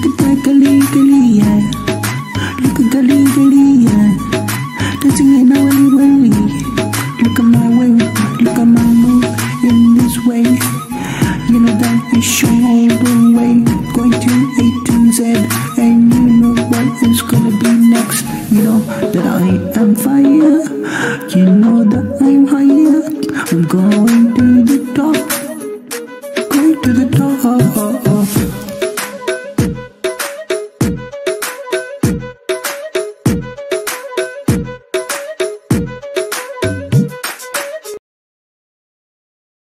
Look at that gully gully, yeah. Look at gully gully, yeah. Dancing in a willy willy. Look at my way, look at my move in this way. You know that I'm show all the way. Going to A to Z, and you know what is gonna be next. You know that I am fire. You know that I'm higher. I'm going to the top. Going to the top.